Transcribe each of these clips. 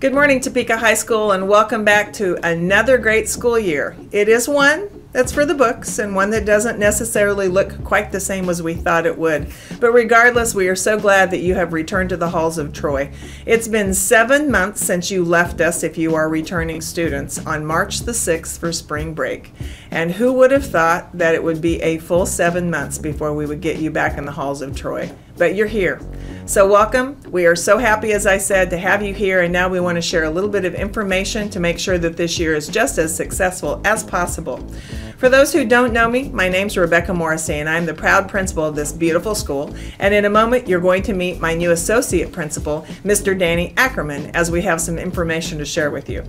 Good morning, Topeka High School, and welcome back to another great school year. It is one that's for the books and one that doesn't necessarily look quite the same as we thought it would. But regardless, we are so glad that you have returned to the halls of Troy. It's been seven months since you left us, if you are returning students, on March the 6th for spring break. And who would have thought that it would be a full seven months before we would get you back in the halls of Troy? But you're here. So, welcome. We are so happy, as I said, to have you here. And now we want to share a little bit of information to make sure that this year is just as successful as possible. For those who don't know me, my name's Rebecca Morrissey, and I'm the proud principal of this beautiful school. And in a moment, you're going to meet my new associate principal, Mr. Danny Ackerman, as we have some information to share with you.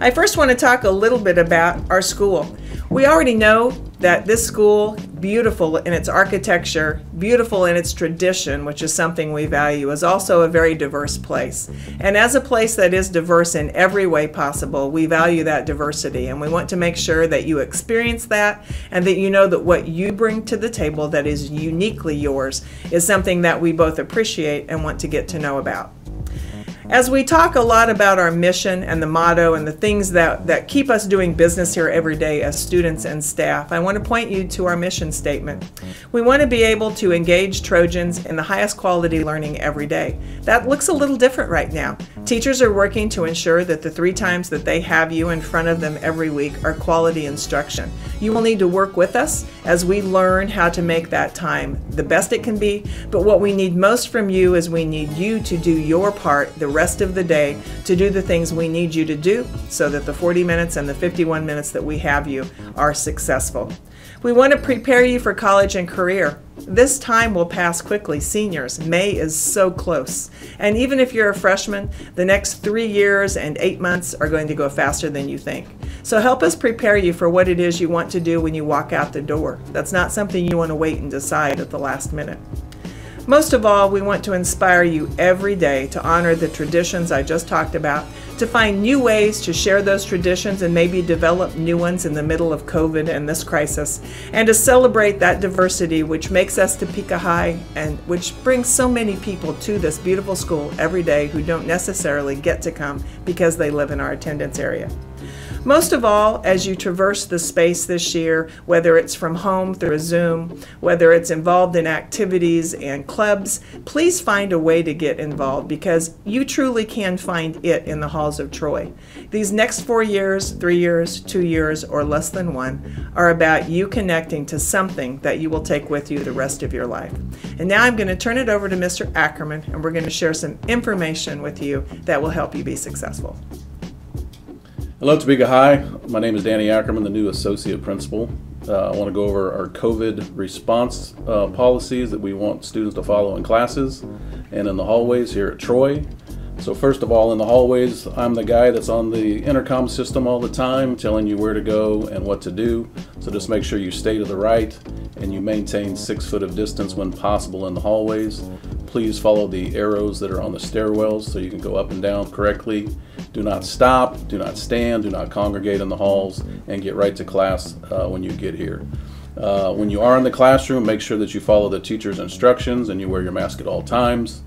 I first want to talk a little bit about our school. We already know that this school, beautiful in its architecture, beautiful in its tradition, which is something we value, is also a very diverse place. And as a place that is diverse in every way possible, we value that diversity and we want to make sure that you experience that and that you know that what you bring to the table that is uniquely yours is something that we both appreciate and want to get to know about. As we talk a lot about our mission and the motto and the things that, that keep us doing business here every day as students and staff, I want to point you to our mission statement. We want to be able to engage Trojans in the highest quality learning every day. That looks a little different right now. Teachers are working to ensure that the three times that they have you in front of them every week are quality instruction. You will need to work with us as we learn how to make that time the best it can be, but what we need most from you is we need you to do your part the rest of the day to do the things we need you to do so that the 40 minutes and the 51 minutes that we have you are successful. We want to prepare you for college and career. This time will pass quickly. Seniors, May is so close. And even if you're a freshman, the next three years and eight months are going to go faster than you think. So help us prepare you for what it is you want to do when you walk out the door. That's not something you want to wait and decide at the last minute. Most of all, we want to inspire you every day to honor the traditions I just talked about, to find new ways to share those traditions and maybe develop new ones in the middle of COVID and this crisis, and to celebrate that diversity which makes us Topeka High and which brings so many people to this beautiful school every day who don't necessarily get to come because they live in our attendance area. Most of all, as you traverse the space this year, whether it's from home through a Zoom, whether it's involved in activities and clubs, please find a way to get involved because you truly can find it in the halls of Troy. These next four years, three years, two years, or less than one, are about you connecting to something that you will take with you the rest of your life. And now I'm going to turn it over to Mr. Ackerman, and we're going to share some information with you that will help you be successful. Hello, Topeka High. My name is Danny Ackerman, the new associate principal. Uh, I want to go over our COVID response uh, policies that we want students to follow in classes and in the hallways here at Troy. So first of all, in the hallways, I'm the guy that's on the intercom system all the time, telling you where to go and what to do. So just make sure you stay to the right and you maintain six foot of distance when possible in the hallways. Please follow the arrows that are on the stairwells so you can go up and down correctly. Do not stop, do not stand, do not congregate in the halls, and get right to class uh, when you get here. Uh, when you are in the classroom, make sure that you follow the teacher's instructions and you wear your mask at all times.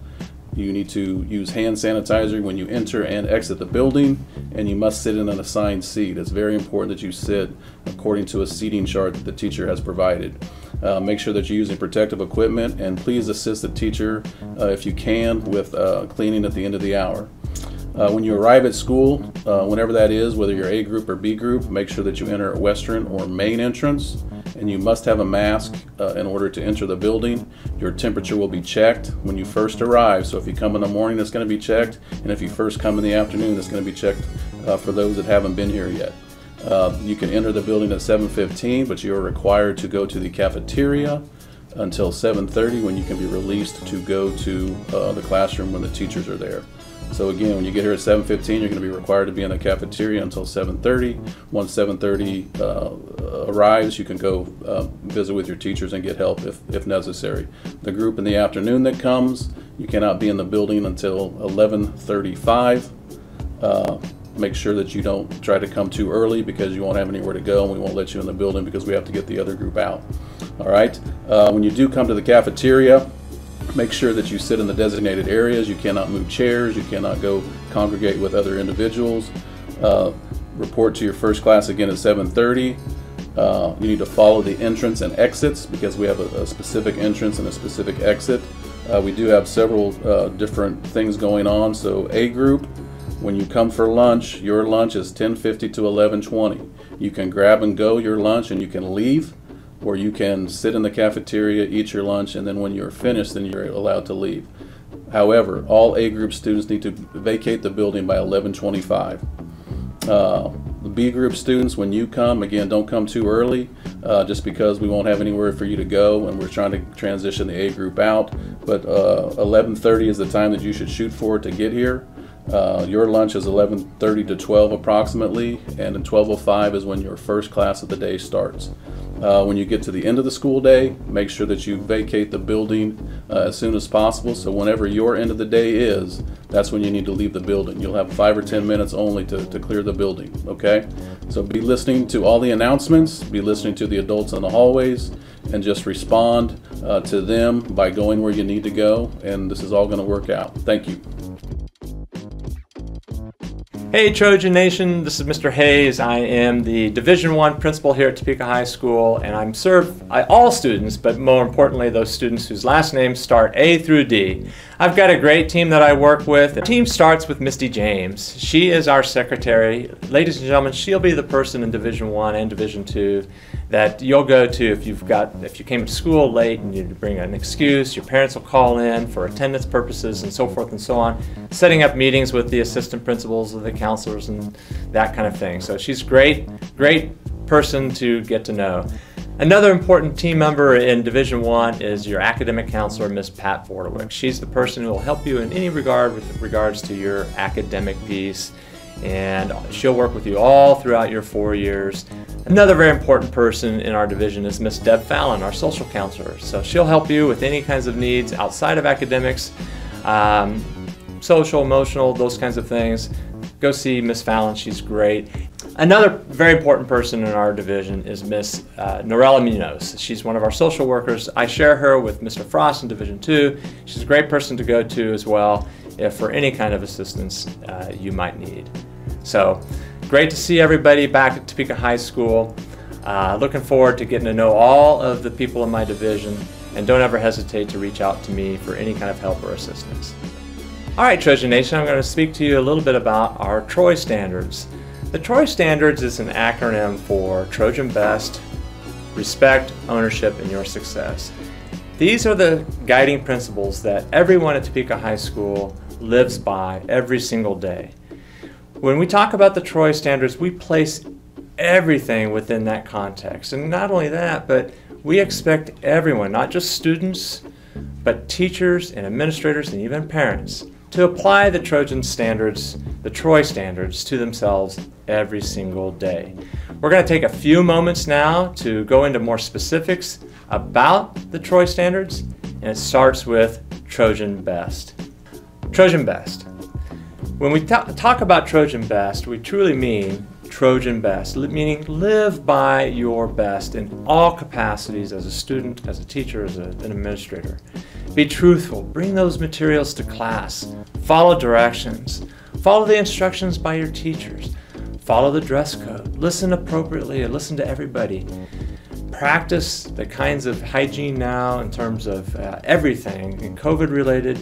You need to use hand sanitizer when you enter and exit the building, and you must sit in an assigned seat. It's very important that you sit according to a seating chart that the teacher has provided. Uh, make sure that you're using protective equipment, and please assist the teacher uh, if you can with uh, cleaning at the end of the hour. Uh, when you arrive at school, uh, whenever that is, whether you're A group or B group, make sure that you enter at western or main entrance, and you must have a mask uh, in order to enter the building. Your temperature will be checked when you first arrive. So if you come in the morning, it's going to be checked, and if you first come in the afternoon, it's going to be checked uh, for those that haven't been here yet. Uh, you can enter the building at 7:15, but you are required to go to the cafeteria until 7:30 when you can be released to go to uh, the classroom when the teachers are there. So again, when you get here at 7:15, you're going to be required to be in the cafeteria until 7:30. Once 7:30 uh, arrives, you can go uh, visit with your teachers and get help if, if necessary. The group in the afternoon that comes, you cannot be in the building until 11:35. Uh, make sure that you don't try to come too early because you won't have anywhere to go and we won't let you in the building because we have to get the other group out. All right. Uh, when you do come to the cafeteria, Make sure that you sit in the designated areas. You cannot move chairs. You cannot go congregate with other individuals. Uh, report to your first class again at 7:30. Uh, you need to follow the entrance and exits because we have a, a specific entrance and a specific exit. Uh, we do have several uh, different things going on. So A group, when you come for lunch, your lunch is 10:50 to 11:20. You can grab and go your lunch and you can leave or you can sit in the cafeteria, eat your lunch, and then when you're finished, then you're allowed to leave. However, all A group students need to vacate the building by 1125. Uh, the B group students, when you come, again, don't come too early, uh, just because we won't have anywhere for you to go, and we're trying to transition the A group out. But uh, 11:30 is the time that you should shoot for to get here. Uh, your lunch is 11:30 to 12 approximately, and at 12:05 is when your first class of the day starts. Uh, when you get to the end of the school day, make sure that you vacate the building uh, as soon as possible. So whenever your end of the day is, that's when you need to leave the building. You'll have five or ten minutes only to, to clear the building. Okay? So be listening to all the announcements, be listening to the adults in the hallways, and just respond uh, to them by going where you need to go. And this is all going to work out. Thank you. Hey Trojan Nation, this is Mr. Hayes. I am the Division One principal here at Topeka High School, and I'm served by all students, but more importantly, those students whose last names start A through D. I've got a great team that I work with. The team starts with Misty James. She is our secretary. Ladies and gentlemen, she'll be the person in Division One and Division Two that you'll go to if you've got if you came to school late and you bring an excuse. Your parents will call in for attendance purposes and so forth and so on. Setting up meetings with the assistant principals or the counselors and that kind of thing. So she's great, great person to get to know. Another important team member in Division One is your academic counselor, Miss Pat Bordewick. She's the person who will help you in any regard with regards to your academic piece, and she'll work with you all throughout your four years. Another very important person in our division is Miss Deb Fallon, our social counselor. So she'll help you with any kinds of needs outside of academics, um, social, emotional, those kinds of things. Go see Miss Fallon, she's great. Another very important person in our division is Miss uh, Norella Munoz. She's one of our social workers. I share her with Mr. Frost in Division 2. She's a great person to go to as well if for any kind of assistance uh, you might need. So great to see everybody back at Topeka High School. Uh, looking forward to getting to know all of the people in my division and don't ever hesitate to reach out to me for any kind of help or assistance. All right, Trojan Nation, I'm going to speak to you a little bit about our Troy standards. The Troy Standards is an acronym for Trojan Best, Respect, Ownership, and Your Success. These are the guiding principles that everyone at Topeka High School lives by every single day. When we talk about the Troy Standards, we place everything within that context. And not only that, but we expect everyone, not just students, but teachers and administrators and even parents, to apply the Trojan standards, the Troy standards, to themselves every single day. We're going to take a few moments now to go into more specifics about the Troy standards, and it starts with Trojan Best. Trojan Best. When we talk about Trojan Best, we truly mean Trojan Best, meaning live by your best in all capacities as a student, as a teacher, as a, an administrator. Be truthful, bring those materials to class, follow directions, follow the instructions by your teachers, follow the dress code, listen appropriately, and listen to everybody. Practice the kinds of hygiene now in terms of uh, everything COVID related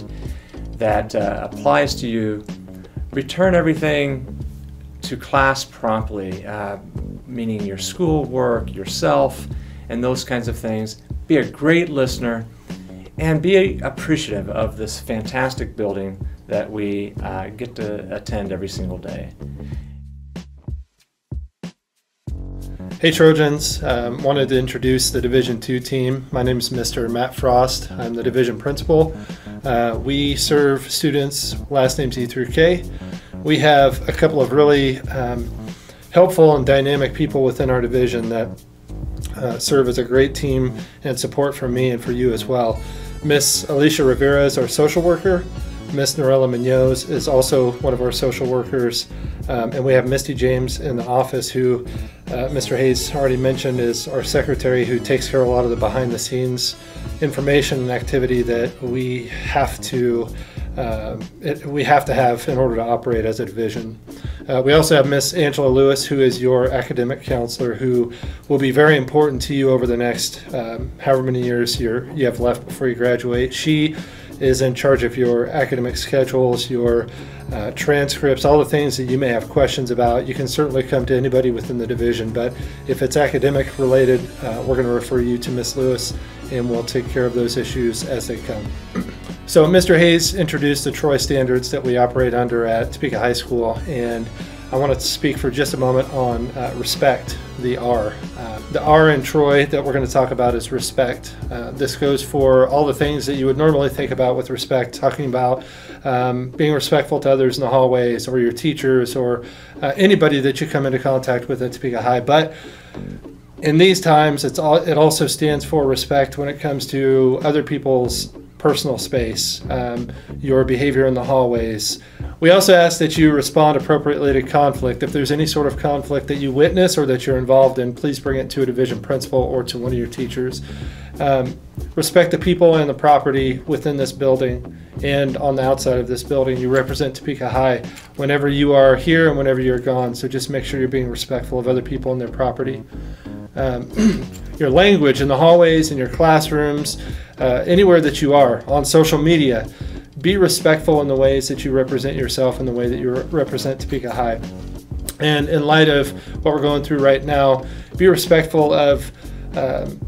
that uh, applies to you. Return everything to class promptly, uh, meaning your schoolwork, yourself, and those kinds of things. Be a great listener and be appreciative of this fantastic building that we uh, get to attend every single day. Hey Trojans, um, wanted to introduce the Division Two team. My name is Mr. Matt Frost. I'm the division principal. Uh, we serve students last names E through K. We have a couple of really um, helpful and dynamic people within our division that uh, serve as a great team and support for me and for you as well. Miss Alicia Rivera is our social worker. Miss Norella Munoz is also one of our social workers. Um, and we have Misty James in the office, who uh, Mr. Hayes already mentioned is our secretary who takes care of a lot of the behind the scenes information and activity that we have to. Uh, it, we have to have in order to operate as a division. Uh, we also have Miss Angela Lewis, who is your academic counselor, who will be very important to you over the next um, however many years you you have left before you graduate. She is in charge of your academic schedules, your uh, transcripts, all the things that you may have questions about. You can certainly come to anybody within the division, but if it's academic related, uh, we're going to refer you to Miss Lewis and we'll take care of those issues as they come. So, Mr. Hayes introduced the Troy standards that we operate under at Topeka High School, and I want to speak for just a moment on uh, respect, the R. Uh, the R in Troy that we're going to talk about is respect. Uh, this goes for all the things that you would normally think about with respect, talking about um, being respectful to others in the hallways or your teachers or uh, anybody that you come into contact with at Topeka High. But in these times, it's all, it also stands for respect when it comes to other people's personal space, um, your behavior in the hallways. We also ask that you respond appropriately to conflict. If there's any sort of conflict that you witness or that you're involved in, please bring it to a division principal or to one of your teachers. Um, respect the people and the property within this building and on the outside of this building. You represent Topeka High whenever you are here and whenever you're gone. So just make sure you're being respectful of other people and their property. Um, your language in the hallways, in your classrooms, uh, anywhere that you are, on social media. Be respectful in the ways that you represent yourself and the way that you re- represent Topeka High. And in light of what we're going through right now, be respectful of um,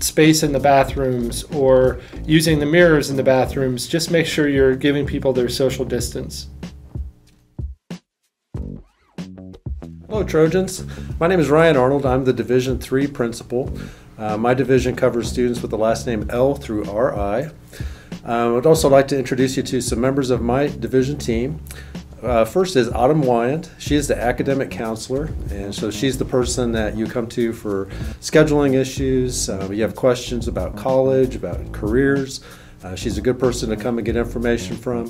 space in the bathrooms or using the mirrors in the bathrooms. Just make sure you're giving people their social distance. Hello, Trojans. My name is Ryan Arnold. I'm the Division Three principal. Uh, my division covers students with the last name L through RI. Um, I'd also like to introduce you to some members of my division team. Uh, first is Autumn Wyant. She is the academic counselor, and so she's the person that you come to for scheduling issues. Uh, you have questions about college, about careers. Uh, she's a good person to come and get information from.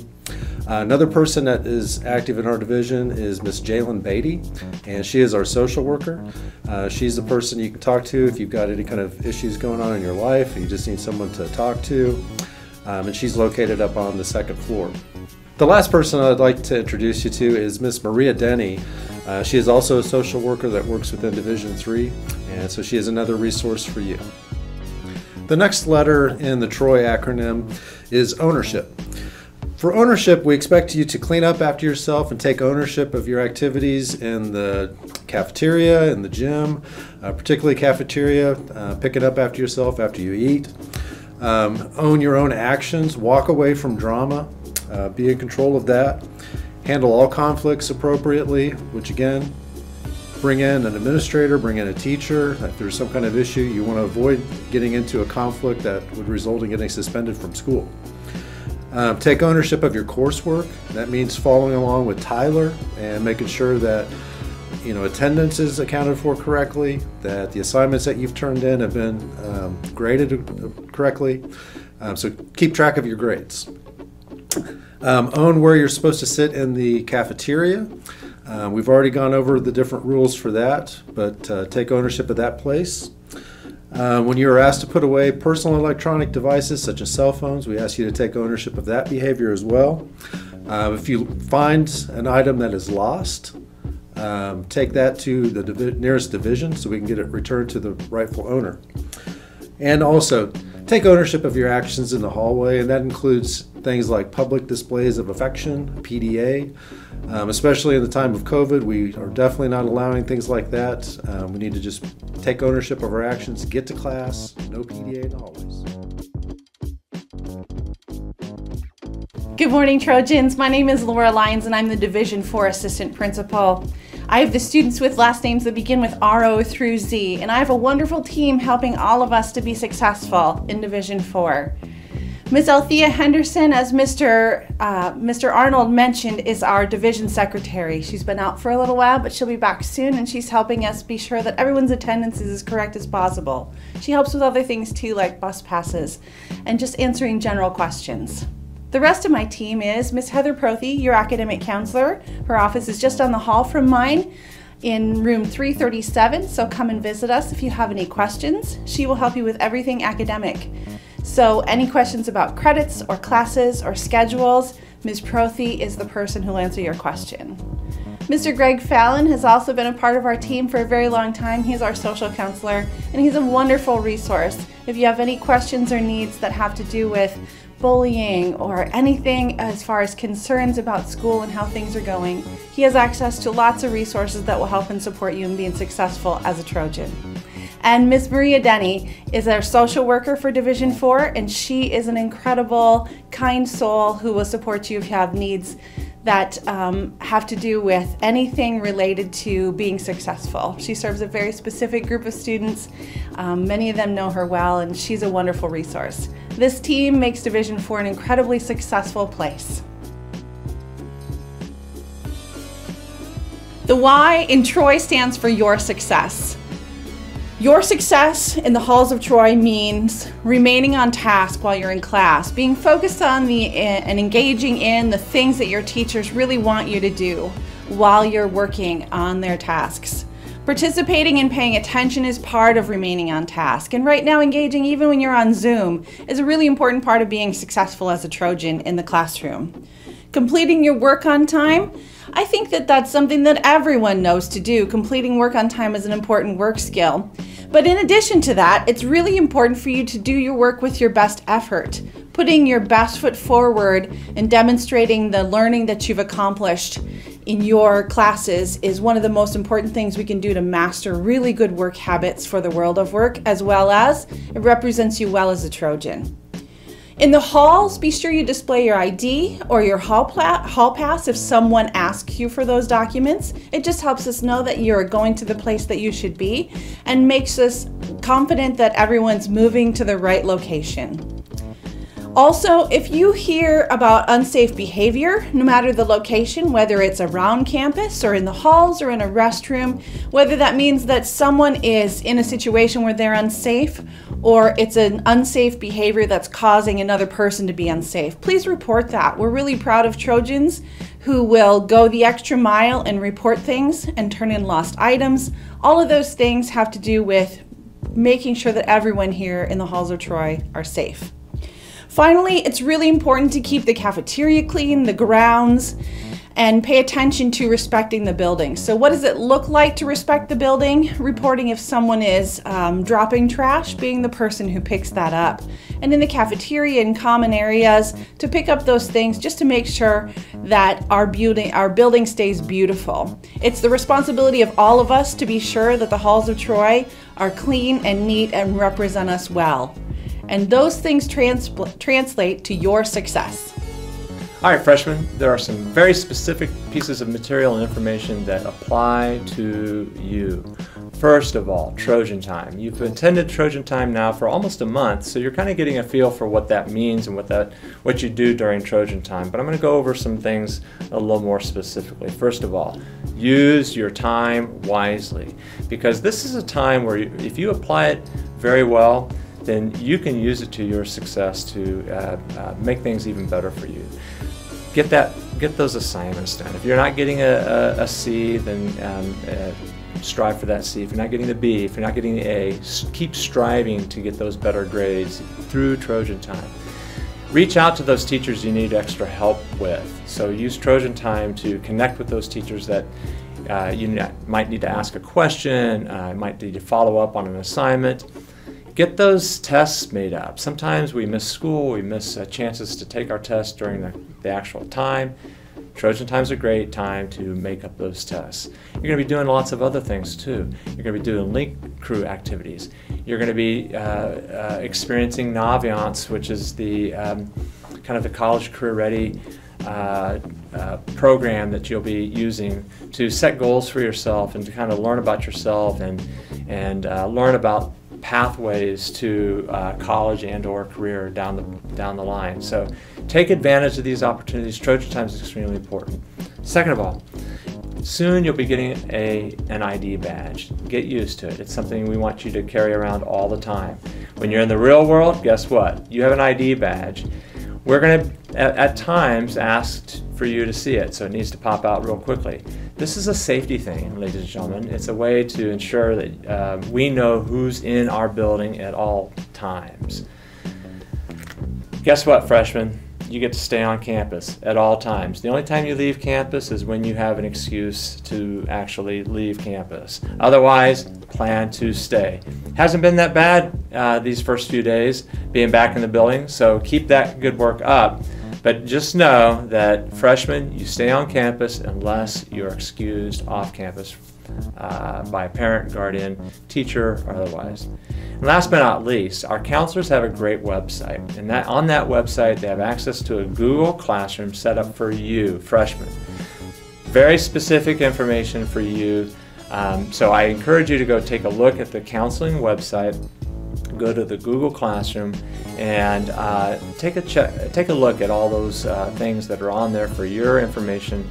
Uh, another person that is active in our division is Miss Jalen Beatty, and she is our social worker. Uh, she's the person you can talk to if you've got any kind of issues going on in your life, you just need someone to talk to. Um, and she's located up on the second floor. The last person I'd like to introduce you to is Miss Maria Denny. Uh, she is also a social worker that works within Division 3, and so she is another resource for you. The next letter in the Troy acronym is ownership. For ownership, we expect you to clean up after yourself and take ownership of your activities in the cafeteria, in the gym, uh, particularly cafeteria. Uh, pick it up after yourself after you eat. Um, own your own actions. Walk away from drama. Uh, be in control of that. Handle all conflicts appropriately, which again, bring in an administrator, bring in a teacher. If there's some kind of issue, you want to avoid getting into a conflict that would result in getting suspended from school. Um, take ownership of your coursework. That means following along with Tyler and making sure that you know attendance is accounted for correctly, that the assignments that you've turned in have been um, graded correctly. Um, so keep track of your grades. Um, own where you're supposed to sit in the cafeteria. Uh, we've already gone over the different rules for that, but uh, take ownership of that place. Uh, when you are asked to put away personal electronic devices such as cell phones, we ask you to take ownership of that behavior as well. Uh, if you find an item that is lost, um, take that to the divi- nearest division so we can get it returned to the rightful owner. And also, take ownership of your actions in the hallway, and that includes things like public displays of affection, PDA. Um, especially in the time of COVID, we are definitely not allowing things like that. Um, we need to just take ownership of our actions, get to class, no PDA in the hallways. Good morning, Trojans. My name is Laura Lyons, and I'm the Division 4 Assistant Principal. I have the students with last names that begin with RO through Z, and I have a wonderful team helping all of us to be successful in Division 4. Ms. Althea Henderson, as Mr. Uh, Mr. Arnold mentioned, is our division secretary. She's been out for a little while, but she'll be back soon, and she's helping us be sure that everyone's attendance is as correct as possible. She helps with other things too, like bus passes, and just answering general questions. The rest of my team is Miss Heather Prothy, your academic counselor. Her office is just down the hall from mine in room 337, so come and visit us if you have any questions. She will help you with everything academic. So, any questions about credits or classes or schedules, Ms. Prothy is the person who'll answer your question. Mr. Greg Fallon has also been a part of our team for a very long time. He's our social counselor and he's a wonderful resource. If you have any questions or needs that have to do with bullying or anything as far as concerns about school and how things are going, he has access to lots of resources that will help and support you in being successful as a Trojan. And Miss Maria Denny is our social worker for Division 4, and she is an incredible, kind soul who will support you if you have needs that um, have to do with anything related to being successful. She serves a very specific group of students. Um, many of them know her well, and she's a wonderful resource. This team makes Division 4 an incredibly successful place. The Y in Troy stands for your success. Your success in the halls of Troy means remaining on task while you're in class, being focused on the eh, and engaging in the things that your teachers really want you to do while you're working on their tasks. Participating and paying attention is part of remaining on task. And right now, engaging even when you're on Zoom is a really important part of being successful as a Trojan in the classroom. Completing your work on time I think that that's something that everyone knows to do. Completing work on time is an important work skill. But in addition to that, it's really important for you to do your work with your best effort, putting your best foot forward and demonstrating the learning that you've accomplished in your classes is one of the most important things we can do to master really good work habits for the world of work, as well as it represents you well as a Trojan. In the halls, be sure you display your ID or your hall, hall pass if someone asks you for those documents. It just helps us know that you're going to the place that you should be and makes us confident that everyone's moving to the right location. Also, if you hear about unsafe behavior, no matter the location, whether it's around campus or in the halls or in a restroom, whether that means that someone is in a situation where they're unsafe or it's an unsafe behavior that's causing another person to be unsafe, please report that. We're really proud of Trojans who will go the extra mile and report things and turn in lost items. All of those things have to do with making sure that everyone here in the halls of Troy are safe. Finally, it's really important to keep the cafeteria clean, the grounds, and pay attention to respecting the building. So, what does it look like to respect the building? Reporting if someone is um, dropping trash, being the person who picks that up. And in the cafeteria and common areas, to pick up those things just to make sure that our building, our building stays beautiful. It's the responsibility of all of us to be sure that the halls of Troy are clean and neat and represent us well and those things trans- translate to your success. All right, freshmen, there are some very specific pieces of material and information that apply to you. First of all, Trojan Time. You've attended Trojan Time now for almost a month, so you're kind of getting a feel for what that means and what that what you do during Trojan Time. But I'm going to go over some things a little more specifically. First of all, use your time wisely because this is a time where if you apply it very well, then you can use it to your success to uh, uh, make things even better for you. Get that, get those assignments done. If you're not getting a, a, a C, then um, uh, strive for that C. If you're not getting the B, if you're not getting the A, keep striving to get those better grades through Trojan Time. Reach out to those teachers you need extra help with. So use Trojan Time to connect with those teachers that uh, you might need to ask a question, uh, might need to follow up on an assignment get those tests made up. Sometimes we miss school, we miss uh, chances to take our tests during the, the actual time. Trojan Time's a great time to make up those tests. You're going to be doing lots of other things too. You're going to be doing link crew activities. You're going to be uh, uh, experiencing Naviance, which is the um, kind of the college career ready uh, uh, program that you'll be using to set goals for yourself and to kind of learn about yourself and and uh, learn about pathways to uh, college and or career down the down the line. So take advantage of these opportunities. Trojan Time is extremely important. Second of all, soon you'll be getting a an ID badge. Get used to it. It's something we want you to carry around all the time. When you're in the real world, guess what? You have an ID badge. we're going to, at, at times, ask for you to see it, so it needs to pop out real quickly. This is a safety thing, ladies and gentlemen. It's a way to ensure that uh, we know who's in our building at all times. Guess what, freshmen? You get to stay on campus at all times. The only time you leave campus is when you have an excuse to actually leave campus. Otherwise, plan to stay. Hasn't been that bad uh, these first few days being back in the building, so keep that good work up. But just know that freshmen, you stay on campus unless you're excused off campus uh, by a parent, guardian, teacher, or otherwise. And last but not least, our counselors have a great website, and that on that website they have access to a Google Classroom set up for you, freshmen. Very specific information for you. Um, so I encourage you to go take a look at the counseling website go to the Google Classroom and uh, take a check, take a look at all those uh, things that are on there for your information.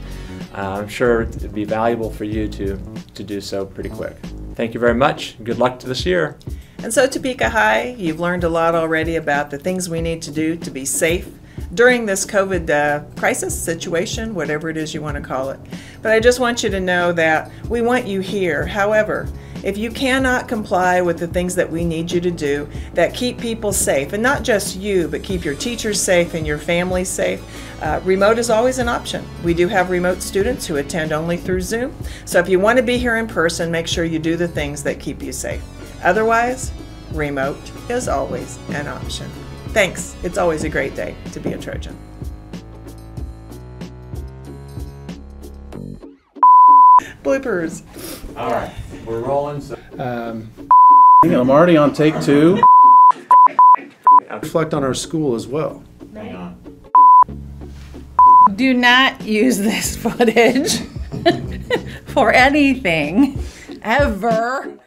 Uh, I'm sure it'd be valuable for you to to do so pretty quick. Thank you very much. Good luck to this year. And so, Topeka High, you've learned a lot already about the things we need to do to be safe during this COVID uh, crisis situation, whatever it is you want to call it. But I just want you to know that we want you here. However, if you cannot comply with the things that we need you to do that keep people safe, and not just you, but keep your teachers safe and your family safe, uh, remote is always an option. We do have remote students who attend only through Zoom. So if you want to be here in person, make sure you do the things that keep you safe. Otherwise, remote is always an option. Thanks. It's always a great day to be a Trojan. Bloopers. All right, we're rolling. So. Um, I'm already on take two. Reflect on our school as well. Hang on. Do not use this footage for anything ever.